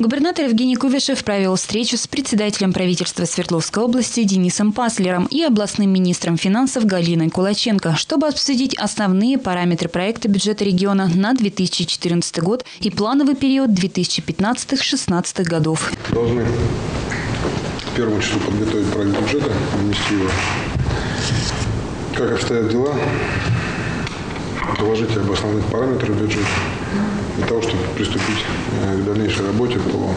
Губернатор Евгений Кувишев провел встречу с председателем правительства Свердловской области Денисом Паслером и областным министром финансов Галиной Кулаченко, чтобы обсудить основные параметры проекта бюджета региона на 2014 год и плановый период 2015-2016 годов. Должны к первому числу подготовить проект бюджета, внести его. Как обстоят дела, доложить об основных параметрах бюджета для того, чтобы приступить э, к дальнейшей работе по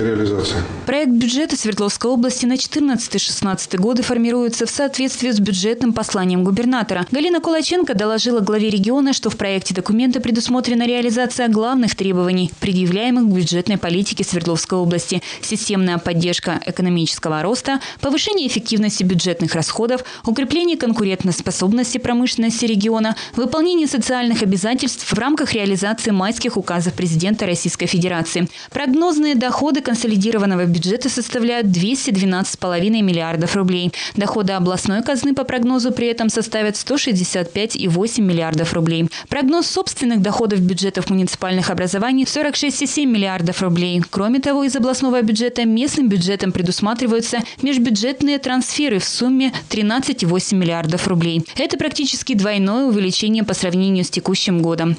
реализации. Проект бюджета Свердловской области на 14-16 годы формируется в соответствии с бюджетным посланием губернатора. Галина Кулаченко доложила главе региона, что в проекте документа предусмотрена реализация главных требований, предъявляемых к бюджетной политике Свердловской области. Системная поддержка экономического роста, повышение эффективности бюджетных расходов, укрепление конкурентоспособности промышленности региона, выполнение социальных обязательств в рамках реализации майских указов президента Российской Федерации. Прогнозные доходы консолидированного бюджета составляют 212,5 миллиардов рублей. Доходы областной казны по прогнозу при этом составят 165,8 миллиардов рублей. Прогноз собственных доходов бюджетов муниципальных образований – 46,7 миллиардов рублей. Кроме того, из областного бюджета местным бюджетом предусматриваются межбюджетные трансферы в сумме 13,8 миллиардов рублей. Это практически двойное увеличение по сравнению с текущим годом.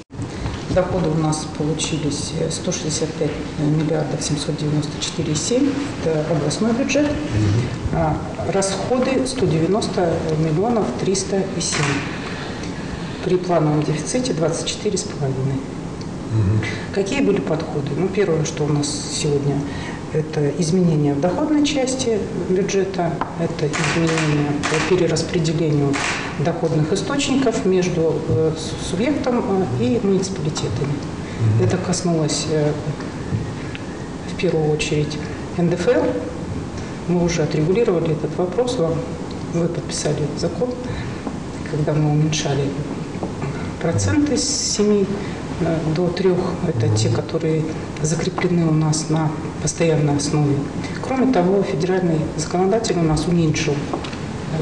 Доходы у нас получились 165 миллиардов 794,7. Это областной бюджет. А расходы 190 миллионов 307. При плановом дефиците 24,5. Угу. Какие были подходы? Ну, первое, что у нас сегодня это изменения в доходной части бюджета, это изменения по перераспределению доходных источников между э, субъектом э, и муниципалитетами. Это коснулось э, в первую очередь НДФЛ. Мы уже отрегулировали этот вопрос, вам вы подписали закон, когда мы уменьшали проценты с 7 до трех. Это те, которые закреплены у нас на постоянной основе. Кроме того, федеральный законодатель у нас уменьшил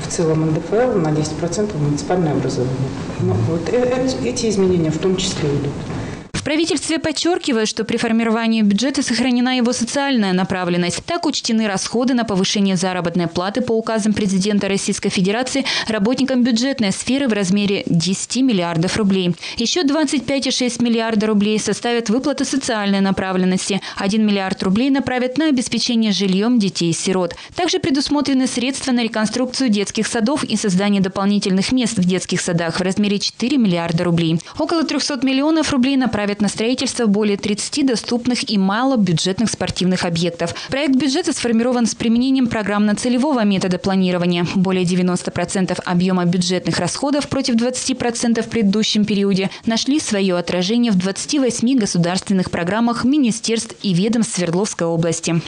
в целом НДФЛ на 10% муниципальное образование. Но вот э, э, эти изменения в том числе идут правительстве подчеркивают, что при формировании бюджета сохранена его социальная направленность. Так учтены расходы на повышение заработной платы по указам президента Российской Федерации работникам бюджетной сферы в размере 10 миллиардов рублей. Еще 25,6 миллиарда рублей составят выплаты социальной направленности. 1 миллиард рублей направят на обеспечение жильем детей-сирот. Также предусмотрены средства на реконструкцию детских садов и создание дополнительных мест в детских садах в размере 4 миллиарда рублей. Около 300 миллионов рублей направят бюджет на строительство более 30 доступных и малобюджетных спортивных объектов. Проект бюджета сформирован с применением программно-целевого метода планирования. Более 90% объема бюджетных расходов против 20% в предыдущем периоде нашли свое отражение в 28 государственных программах министерств и ведомств Свердловской области.